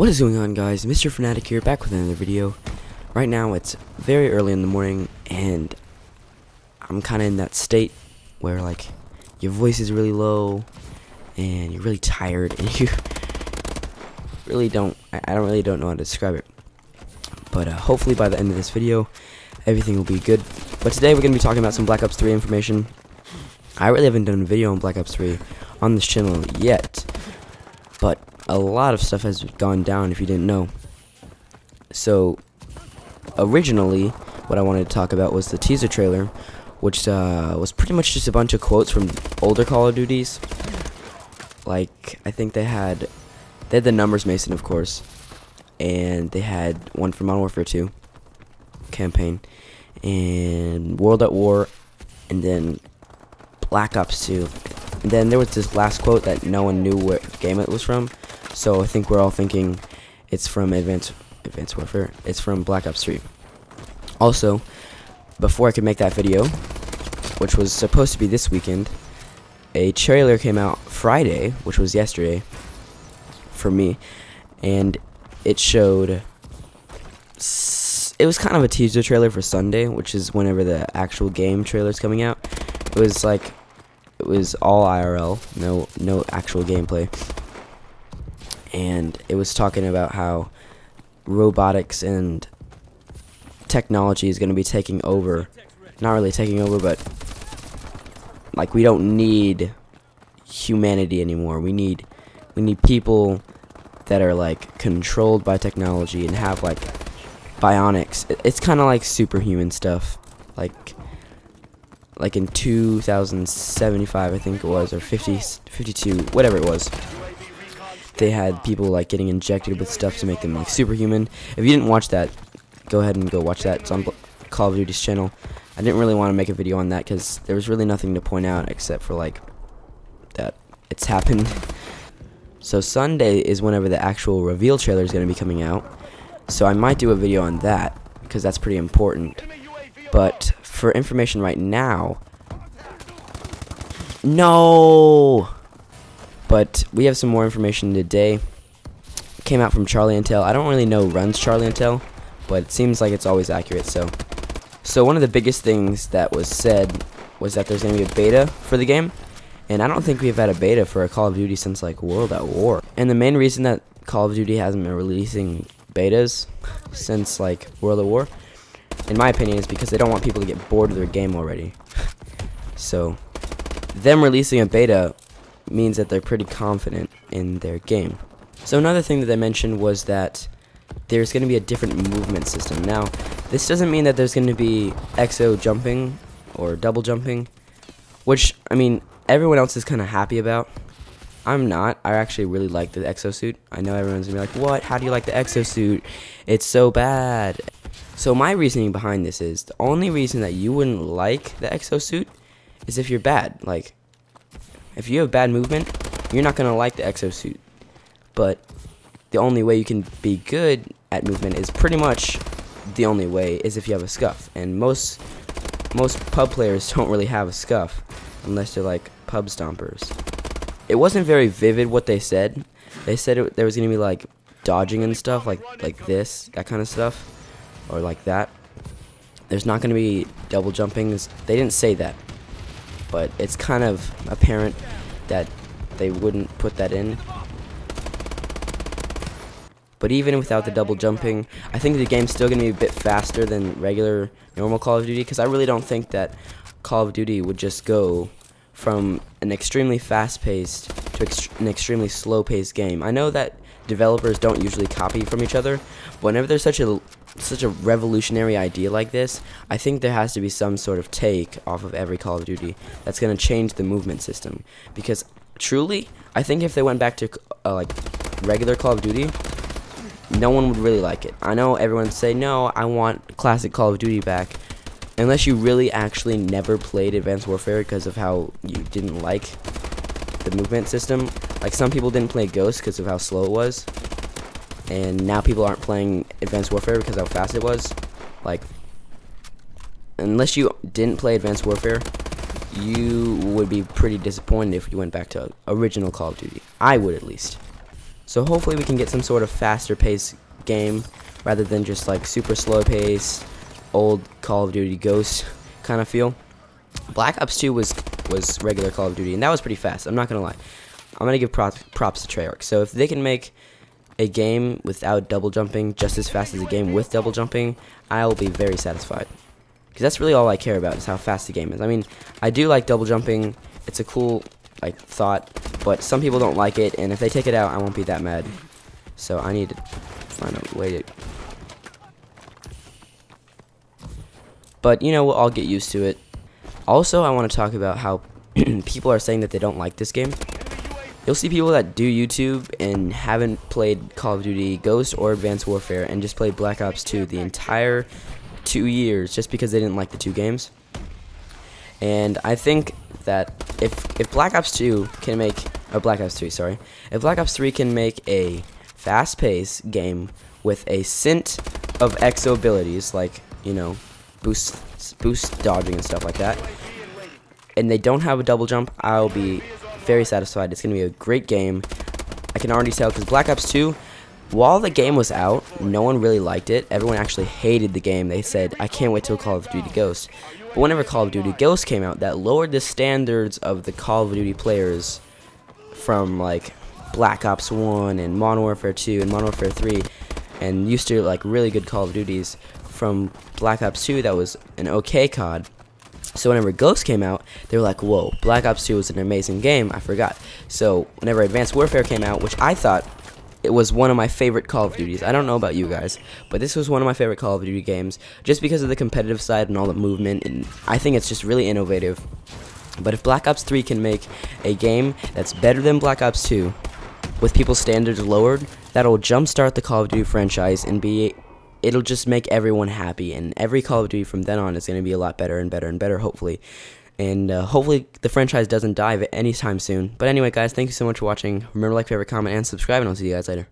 What is going on guys, Mr. Fanatic here, back with another video. Right now it's very early in the morning and I'm kinda in that state where like your voice is really low and you're really tired and you really don't, I, I don't really don't know how to describe it. But uh, hopefully by the end of this video everything will be good. But today we're going to be talking about some Black Ops 3 information. I really haven't done a video on Black Ops 3 on this channel yet, but a lot of stuff has gone down if you didn't know. So, originally, what I wanted to talk about was the teaser trailer, which uh, was pretty much just a bunch of quotes from older Call of Duties. Like, I think they had, they had the Numbers Mason, of course, and they had one from Modern Warfare 2 campaign, and World at War, and then Black Ops 2. And then there was this last quote that no one knew what game it was from, so I think we're all thinking it's from Advanced Advanced Warfare. It's from Black Ops 3. Also, before I could make that video, which was supposed to be this weekend, a trailer came out Friday, which was yesterday for me, and it showed it was kind of a teaser trailer for Sunday, which is whenever the actual game trailer is coming out. It was like it was all IRL, no no actual gameplay. And it was talking about how robotics and technology is going to be taking over. Not really taking over, but like we don't need humanity anymore. We need we need people that are like controlled by technology and have like bionics. It's kind of like superhuman stuff, like like in 2075, I think it was, or 50, 52, whatever it was. They had people like getting injected with stuff to make them like superhuman. If you didn't watch that, go ahead and go watch that. It's on Call of Duty's channel. I didn't really want to make a video on that because there was really nothing to point out except for like that it's happened. So Sunday is whenever the actual reveal trailer is going to be coming out. So I might do a video on that because that's pretty important. But for information right now, no. But we have some more information today. came out from Charlie Intel. I don't really know runs Charlie Intel, but it seems like it's always accurate. So, so one of the biggest things that was said was that there's going to be a beta for the game. And I don't think we've had a beta for a Call of Duty since like World at War. And the main reason that Call of Duty hasn't been releasing betas since like World at War, in my opinion, is because they don't want people to get bored of their game already. so, them releasing a beta means that they're pretty confident in their game. So another thing that they mentioned was that there's going to be a different movement system. Now, this doesn't mean that there's going to be exo jumping or double jumping, which, I mean, everyone else is kind of happy about. I'm not. I actually really like the exosuit. I know everyone's gonna be like, what? How do you like the exosuit? It's so bad. So my reasoning behind this is the only reason that you wouldn't like the exosuit is if you're bad. Like, if you have bad movement, you're not gonna like the exosuit. But the only way you can be good at movement is pretty much the only way is if you have a scuff. And most most pub players don't really have a scuff unless they're like pub stompers. It wasn't very vivid what they said. They said it, there was gonna be like dodging and stuff, like like this, that kind of stuff, or like that. There's not gonna be double jumping. They didn't say that, but it's kind of apparent that they wouldn't put that in. But even without the double jumping, I think the game's still going to be a bit faster than regular normal Call of Duty because I really don't think that Call of Duty would just go from an extremely fast-paced to ext an extremely slow-paced game. I know that developers don't usually copy from each other, but whenever there's such a such a revolutionary idea like this, I think there has to be some sort of take off of every Call of Duty that's going to change the movement system. Because truly, I think if they went back to uh, like regular Call of Duty, no one would really like it. I know everyone would say, no, I want classic Call of Duty back, unless you really actually never played Advanced Warfare because of how you didn't like the movement system. Like some people didn't play Ghost because of how slow it was, and now people aren't playing Advanced Warfare because how fast it was. Like, unless you didn't play Advanced Warfare, you would be pretty disappointed if you went back to original Call of Duty. I would at least. So hopefully we can get some sort of faster pace game rather than just like super slow pace, old Call of Duty Ghost kind of feel. Black Ops 2 was was regular Call of Duty, and that was pretty fast. I'm not gonna lie. I'm gonna give props, props to Treyarch. So if they can make a game without double jumping just as fast as a game with double jumping, I will be very satisfied. Because that's really all I care about is how fast the game is. I mean, I do like double jumping. It's a cool like thought, but some people don't like it, and if they take it out, I won't be that mad. So I need to find a way to. But you know, I'll get used to it. Also, I want to talk about how people are saying that they don't like this game. You'll see people that do YouTube and haven't played Call of Duty Ghost or Advanced Warfare and just played Black Ops 2 the entire two years just because they didn't like the two games. And I think that if if Black Ops 2 can make or Black Ops 3, sorry, if Black Ops 3 can make a fast-paced game with a scent of exo abilities like you know boost boost dodging and stuff like that, and they don't have a double jump, I'll be very satisfied. It's gonna be a great game. I can already tell because Black Ops 2 while the game was out, no one really liked it. Everyone actually hated the game. They said, I can't wait till Call of Duty Ghost. But whenever Call of Duty Ghost came out, that lowered the standards of the Call of Duty players from like Black Ops 1 and Modern Warfare 2 and Modern Warfare 3 and used to like really good Call of Duties from Black Ops 2 that was an okay COD. So whenever Ghost came out, they were like, whoa, Black Ops 2 was an amazing game. I forgot. So whenever Advanced Warfare came out, which I thought it was one of my favorite Call of Duties. I don't know about you guys, but this was one of my favorite Call of Duty games just because of the competitive side and all the movement, and I think it's just really innovative. But if Black Ops 3 can make a game that's better than Black Ops 2, with people's standards lowered, that'll jumpstart the Call of Duty franchise and be it'll just make everyone happy and every Call of Duty from then on is going to be a lot better and better and better hopefully. And uh, hopefully the franchise doesn't die anytime soon. But anyway, guys, thank you so much for watching. Remember, like, favorite, comment, and subscribe, and I'll see you guys later.